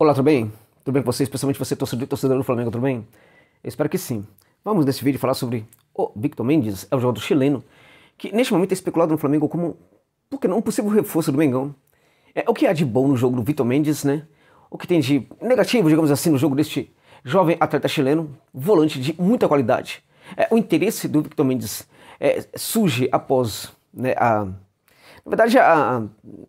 Olá, tudo bem? Tudo bem com você, especialmente você, torcedor, torcedor do Flamengo, tudo bem? Eu espero que sim. Vamos nesse vídeo falar sobre o Victor Mendes, é o jogador chileno, que neste momento é especulado no Flamengo como, por que não, um possível reforço do Mengão. É, o que há de bom no jogo do Victor Mendes, né? O que tem de negativo, digamos assim, no jogo deste jovem atleta chileno, volante de muita qualidade. É, o interesse do Victor Mendes é, surge após né, a na verdade, a,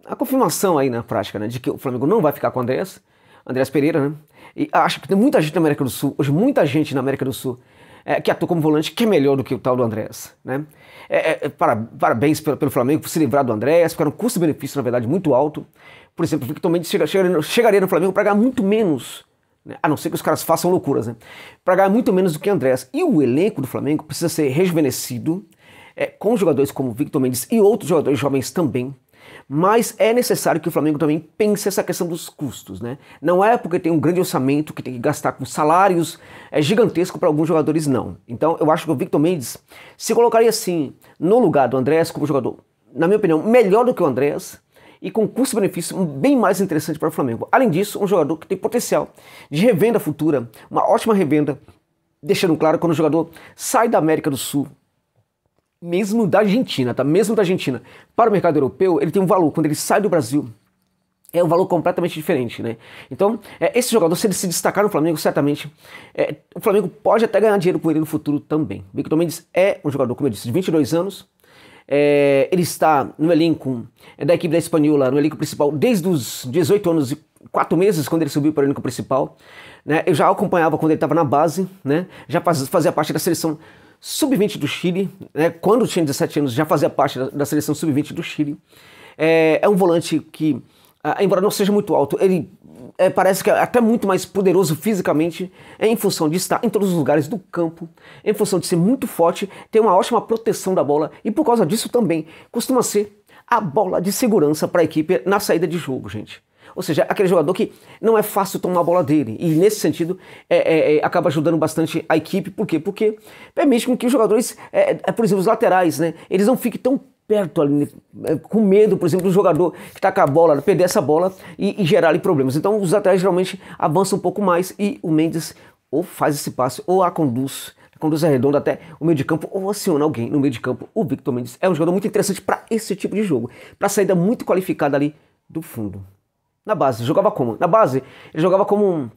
a, confirmação aí na prática, né, de que o Flamengo não vai ficar com o Andrés, Andrés Pereira, né? E acho que tem muita gente na América do Sul, hoje muita gente na América do Sul, é, que atua como volante que é melhor do que o tal do Andrés, né? É, é, para, parabéns pelo, pelo, Flamengo por se livrar do Andrés, porque era um custo-benefício, na verdade, muito alto. Por exemplo, o Victor Mendes chega, chegaria, no Flamengo para ganhar muito menos, né? a não ser que os caras façam loucuras, né? Para ganhar muito menos do que Andrés. E o elenco do Flamengo precisa ser rejuvenescido, é, com jogadores como Victor Mendes e outros jogadores jovens também. Mas é necessário que o Flamengo também pense essa questão dos custos, né? Não é porque tem um grande orçamento que tem que gastar com salários é, gigantescos para alguns jogadores, não. Então eu acho que o Victor Mendes se colocaria assim no lugar do Andrés como jogador, na minha opinião, melhor do que o Andrés e com custo-benefício bem mais interessante para o Flamengo. Além disso, um jogador que tem potencial de revenda futura, uma ótima revenda, deixando claro quando o jogador sai da América do Sul mesmo da Argentina, tá? Mesmo da Argentina, para o mercado europeu, ele tem um valor. Quando ele sai do Brasil, é um valor completamente diferente, né? Então, é, esse jogador, se ele se destacar no Flamengo, certamente é, o Flamengo pode até ganhar dinheiro com ele no futuro também. Victor Mendes é um jogador, como eu disse, de 22 anos. É, ele está no elenco é, da equipe da Espanhola, no elenco principal, desde os 18 anos e 4 meses, quando ele subiu para o elenco principal. Né? Eu já acompanhava quando ele estava na base, né? já fazia parte da seleção sub-20 do Chile, né, quando tinha 17 anos já fazia parte da, da seleção sub-20 do Chile. É, é, um volante que, embora não seja muito alto, ele é, parece que é até muito mais poderoso fisicamente, é, em função de estar em todos os lugares do campo, em função de ser muito forte, ter uma ótima proteção da bola e por causa disso também costuma ser a bola de segurança para a equipe na saída de jogo, gente. Ou seja, aquele jogador que não é fácil tomar a bola dele. E nesse sentido, é, é, é, acaba ajudando bastante a equipe. Por quê? Porque permite que os jogadores, é, é, por exemplo, os laterais, né? Eles não fiquem tão perto ali, com medo, por exemplo, do jogador que está com a bola, perder essa bola e, e gerar ali problemas. Então os laterais geralmente avançam um pouco mais e o Mendes ou faz esse passe ou a conduz conduz a redonda até o meio de campo ou aciona alguém no meio de campo. O Victor Mendes é um jogador muito interessante para esse tipo de jogo, para saída muito qualificada ali do fundo. Na base, jogava como? Na base, ele jogava como um,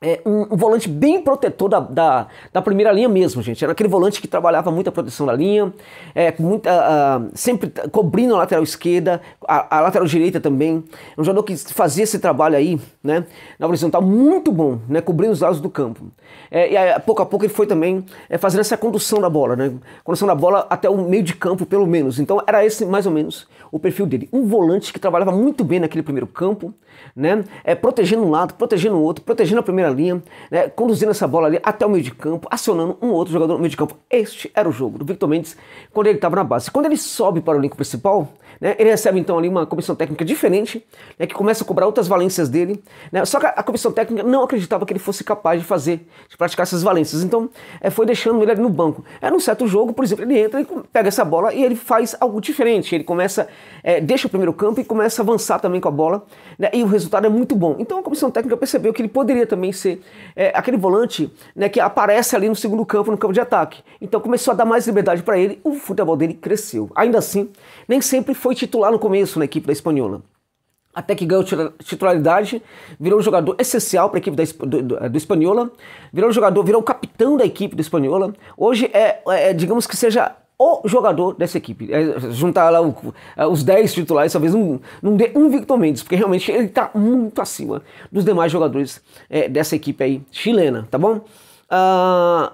é, um, um, volante bem protetor da, da, da, primeira linha mesmo, gente. Era aquele volante que trabalhava muita proteção da linha, é, muita, uh, sempre cobrindo a lateral esquerda, a, a, lateral direita também. Um jogador que fazia esse trabalho aí, né, na horizontal, muito bom, né, cobrindo os lados do campo. É, e aí, pouco a pouco ele foi também é, fazendo essa condução da bola, né, condução da bola até o meio de campo, pelo menos. Então era esse mais ou menos o perfil dele. Um volante que trabalhava muito bem naquele primeiro campo, né? É, protegendo um lado, protegendo o outro, protegendo a primeira linha, né? conduzindo essa bola ali até o meio de campo, acionando um outro jogador no meio de campo. Este era o jogo do Victor Mendes quando ele estava na base. Quando ele sobe para o elenco principal, né? ele recebe então ali uma comissão técnica diferente, né? que começa a cobrar outras valências dele. Né? Só que a, comissão técnica não acreditava que ele fosse capaz de fazer, de praticar essas valências. Então é, foi deixando ele ali no banco. É num certo jogo, por exemplo, ele entra e pega essa bola e ele faz algo diferente. Ele começa, é, deixa o primeiro campo e começa a avançar também com a bola. Né? E o resultado é muito bom. Então a comissão técnica percebeu que ele poderia também ser é, aquele volante né, que aparece ali no segundo campo, no campo de ataque. Então começou a dar mais liberdade para ele, o futebol dele cresceu. Ainda assim, nem sempre foi titular no começo na equipe da Espanhola. Até que ganhou titularidade, virou um jogador essencial para a equipe da, do, do, do Espanhola, virou um jogador, virou o capitão da equipe do Espanhola. Hoje é, é digamos que seja o jogador dessa equipe. É, juntar lá o, é, os 10 titulares, talvez não, não dê um Victor Mendes, porque realmente ele está muito acima dos demais jogadores é, dessa equipe aí chilena, tá bom? Uh,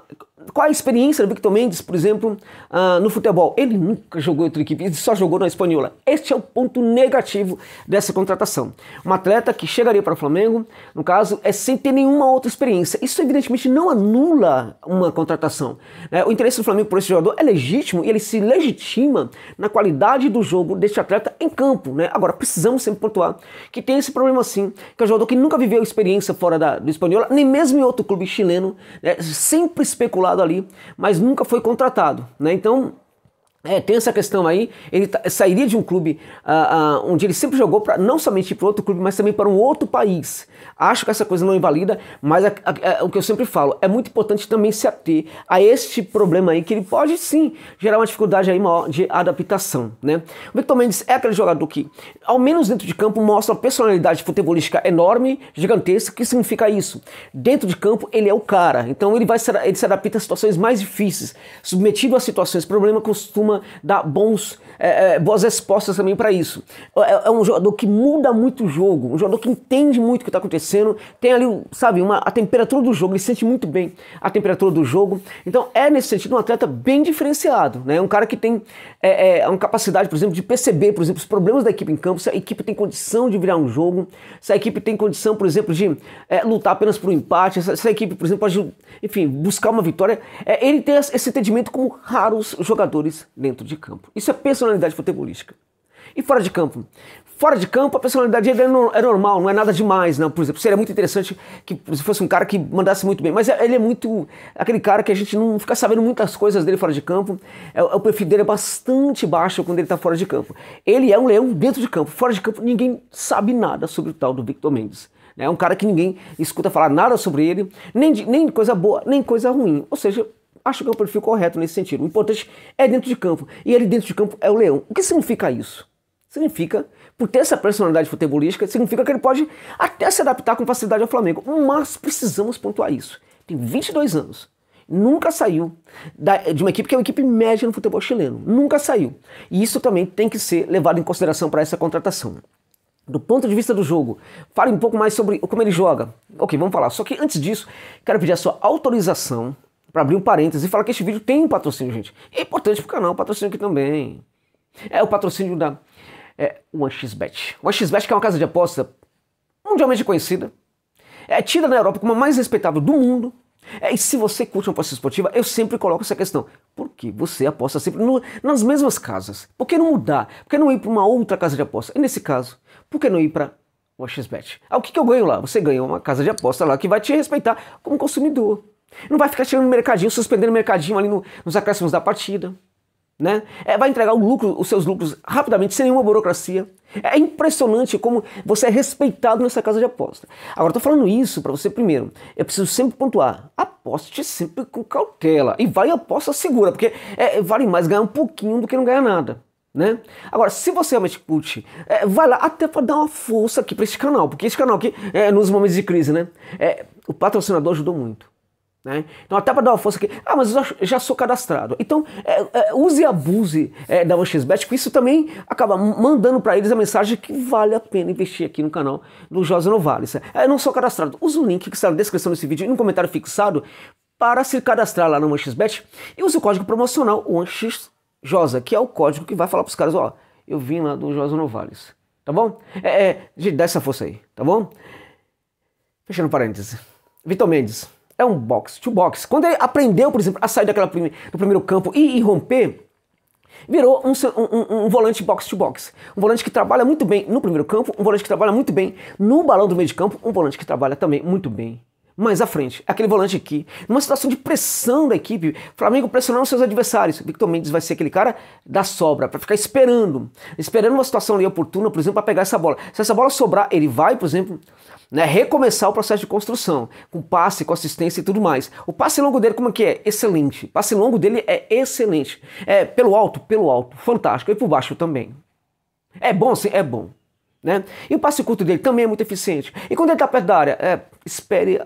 qual a experiência do Victor Mendes, por exemplo, uh, no futebol? Ele nunca jogou em outra equipe, ele só jogou na espanhola. Este é o ponto negativo dessa contratação. Um atleta que chegaria para o Flamengo, no caso, é sem ter nenhuma outra experiência. Isso evidentemente não anula uma contratação. É, o interesse do Flamengo por esse jogador é legítimo e ele se legitima na qualidade do jogo deste atleta em campo. Né? Agora, precisamos sempre pontuar que tem esse problema sim, que é um jogador que nunca viveu experiência fora da, do espanhola, nem mesmo em outro clube chileno, né? sempre especulado ali, mas nunca foi contratado. Né? Então, É, tem essa questão aí, ele tá, sairia de um clube uh, uh, onde ele sempre jogou para não somente para outro clube, mas também para um outro país. Acho que essa coisa não invalida, mas a, a, a, o que eu sempre falo, é muito importante também se ater a este problema aí, que ele pode sim gerar uma dificuldade aí maior de adaptação, né? O Victor Mendes é aquele jogador que, ao menos dentro de campo, mostra uma personalidade futebolística enorme, gigantesca. O que significa isso? Dentro de campo, ele é o cara, então ele vai ele se adapta a situações mais difíceis, submetido a situações, problema costuma costuma dar bons, é, é, boas respostas também para isso. É, é, um jogador que muda muito o jogo, um jogador que entende muito o que está acontecendo, tem ali, sabe, uma, a temperatura do jogo, ele sente muito bem a temperatura do jogo. Então é nesse sentido um atleta bem diferenciado, né? Um cara que tem é, é, uma capacidade, por exemplo, de perceber, por exemplo, os problemas da equipe em campo, se a equipe tem condição de virar um jogo, se a equipe tem condição, por exemplo, de é, lutar apenas por um empate, se a equipe, por exemplo, pode, enfim, buscar uma vitória. É, ele tem esse entendimento como raros jogadores dentro de campo. Isso é personalidade futebolística. E fora de campo? Fora de campo, a personalidade dele é, é normal, não é nada demais, não. Por exemplo, seria muito interessante que se fosse um cara que mandasse muito bem, mas é, ele é muito aquele cara que a gente não fica sabendo muitas coisas dele fora de campo. É, o perfil dele é bastante baixo quando ele está fora de campo. Ele é um leão dentro de campo. Fora de campo, ninguém sabe nada sobre o tal do Victor Mendes. É um cara que ninguém escuta falar nada sobre ele, nem, de, nem coisa boa, nem coisa ruim. Ou seja, acho que é o perfil correto nesse sentido. O importante é dentro de campo. E ele dentro de campo é o leão. O que significa isso? Significa, por ter essa personalidade futebolística, significa que ele pode até se adaptar com facilidade ao Flamengo. Mas precisamos pontuar isso. Tem 22 anos. Nunca saiu da, de uma equipe que é uma equipe média no futebol chileno. Nunca saiu. E isso também tem que ser levado em consideração para essa contratação. Do ponto de vista do jogo, fale um pouco mais sobre como ele joga. Ok, vamos falar. Só que antes disso, quero pedir a sua autorização para abrir um parênteses e falar que este vídeo tem um patrocínio, gente. É importante pro canal, patrocínio aqui também. É o patrocínio da é, OneXBet. OneXBet que é uma casa de aposta mundialmente conhecida. É tida na Europa como a mais respeitável do mundo. É, e se você curte uma aposta esportiva, eu sempre coloco essa questão. Por que você aposta sempre no, nas mesmas casas? Por que não mudar? Por que não ir para uma outra casa de aposta? E nesse caso, por que não ir para o XBet? Ah, o que, que eu ganho lá? Você ganha uma casa de aposta lá que vai te respeitar como consumidor. Não vai ficar tirando mercadinho, suspendendo mercadinho ali no, nos acréscimos da partida. Né? É, vai entregar o lucro, os seus lucros rapidamente, sem nenhuma burocracia. É impressionante como você é respeitado nessa casa de aposta. Agora, estou falando isso para você primeiro. Eu preciso sempre pontuar: aposte sempre com cautela. E vai aposta segura, porque é, vale mais ganhar um pouquinho do que não ganhar nada. Né? Agora, se você realmente curte, é, vai lá até para dar uma força aqui para esse canal, porque esse canal aqui, é, nos momentos de crise, né? É, o patrocinador ajudou muito. Né? Então, até para dar uma força aqui, ah, mas eu já sou cadastrado. Então, é, é, use e abuse é, da OneXBet, que isso também acaba mandando para eles a mensagem que vale a pena investir aqui no canal do José Novales. É, eu não sou cadastrado. Use o link que está na descrição desse vídeo e no comentário fixado para se cadastrar lá no OneXBet e use o código promocional OneXJosa, que é o código que vai falar para os caras: ó, eu vim lá do José Novales. Tá bom? É, é, gente, dá essa força aí, tá bom? Fechando parênteses. Vitor Mendes é um box to box. Quando ele aprendeu, por exemplo, a sair daquela prime do primeiro campo e, e romper, virou um, um, um, volante box to box. Um volante que trabalha muito bem no primeiro campo, um volante que trabalha muito bem no balão do meio de campo, um volante que trabalha também muito bem mais à frente. Aquele volante aqui, numa situação de pressão da equipe, Flamengo pressionando seus adversários. Victor Mendes vai ser aquele cara da sobra, para ficar esperando, esperando uma situação ali oportuna, por exemplo, para pegar essa bola. Se essa bola sobrar, ele vai, por exemplo, né, recomeçar o processo de construção, com passe, com assistência e tudo mais. O passe longo dele, como é que é? Excelente. O passe longo dele é excelente. É pelo alto, pelo alto, fantástico. E por baixo também. É bom, sim, é bom. Né? E o passe curto dele também é muito eficiente. E quando ele está perto da área, é, espere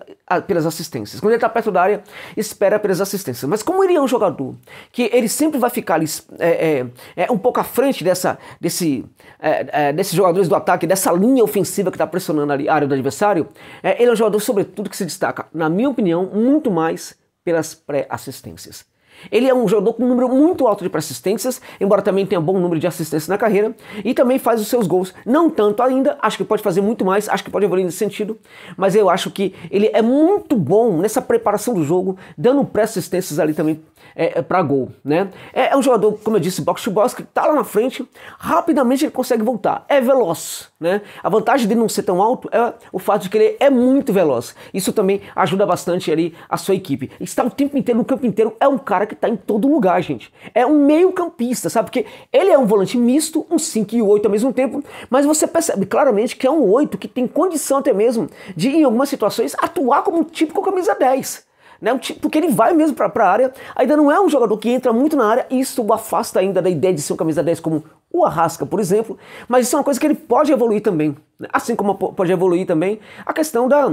pelas assistências. Quando ele está perto da área, espera pelas assistências. Mas como ele é um jogador que ele sempre vai ficar ali é, é, é um pouco à frente dessa, desse, é, é, desses jogadores do ataque, dessa linha ofensiva que está pressionando ali a área do adversário, ele é um jogador, sobretudo, que se destaca, na minha opinião, muito mais pelas pré-assistências. Ele é um jogador com um número muito alto de assistências, embora também tenha bom número de assistências na carreira, e também faz os seus gols. Não tanto ainda, acho que pode fazer muito mais, acho que pode evoluir nesse sentido, mas eu acho que ele é muito bom nessa preparação do jogo, dando pré-assistências ali também é, é para gol, né? É, é, um jogador, como eu disse, box to box, que tá lá na frente, rapidamente ele consegue voltar. É veloz, Né? A vantagem de não ser tão alto é o fato de que ele é muito veloz. Isso também ajuda bastante ali a sua equipe. Está o tempo inteiro no campo inteiro, é um cara que está em todo lugar, gente. É um meio campista, sabe? Porque ele é um volante misto, um 5 e 8 ao mesmo tempo, mas você percebe claramente que é um 8 que tem condição até mesmo de, em algumas situações, atuar como um típico camisa 10 né? Porque ele vai mesmo para a área, ainda não é um jogador que entra muito na área, isso o afasta ainda da ideia de ser um camisa 10 como o Arrasca, por exemplo, mas isso é uma coisa que ele pode evoluir também, né? assim como pode evoluir também a questão da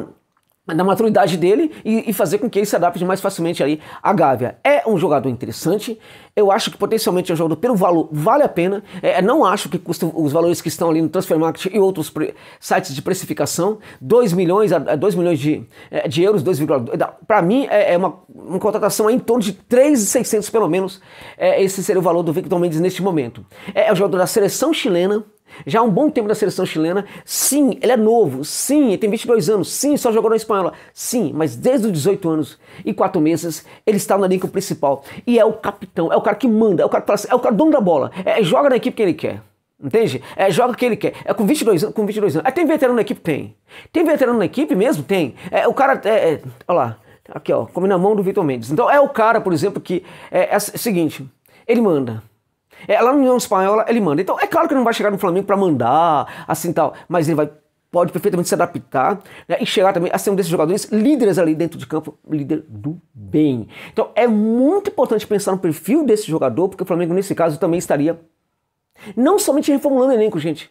da maturidade dele e, e, fazer com que ele se adapte mais facilmente aí à Gávea. É um jogador interessante, eu acho que potencialmente é um jogador pelo valor vale a pena, é, não acho que custa os valores que estão ali no Transfer Market e outros sites de precificação, 2 milhões a 2 milhões de, é, de euros, 2,2, para mim é, é, uma, uma contratação em torno de 3,600 pelo menos, é, esse seria o valor do Victor Mendes neste momento. É, é o jogador da seleção chilena, já há um bom tempo na seleção chilena. Sim, ele é novo. Sim, ele tem 22 anos. Sim, só jogou na espanhola. Sim, mas desde os 18 anos e 4 meses ele está no elenco principal. E é o capitão, é o cara que manda, é o cara que assim, é o cara dono da bola. É, joga na equipe que ele quer. Entende? É, joga o que ele quer. É com 22 anos. Com 22 anos. É, tem veterano na equipe? Tem. Tem veterano na equipe mesmo? Tem. É, o cara. É, é, olha lá. Aqui, ó. Come na mão do Vitor Mendes. Então é o cara, por exemplo, que. É, é o seguinte. Ele manda. É, lá no União Espanhola ele manda. Então é claro que não vai chegar no Flamengo para mandar, assim tal, mas ele vai pode perfeitamente se adaptar né, e chegar também a ser um desses jogadores líderes ali dentro de campo, líder do bem. Então é muito importante pensar no perfil desse jogador, porque o Flamengo nesse caso também estaria não somente reformulando o elenco, gente,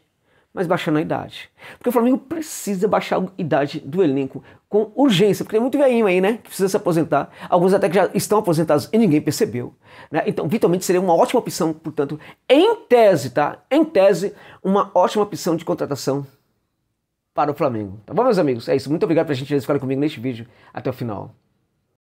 mas baixando a idade. Porque o Flamengo precisa baixar a idade do elenco com urgência, porque tem muito velhinho aí, né, que precisa se aposentar. Alguns até que já estão aposentados e ninguém percebeu. Né? Então, vitalmente seria uma ótima opção, portanto, em tese, tá? Em tese, uma ótima opção de contratação para o Flamengo. Tá bom, meus amigos? É isso. Muito obrigado pela gente ficar comigo neste vídeo até o final.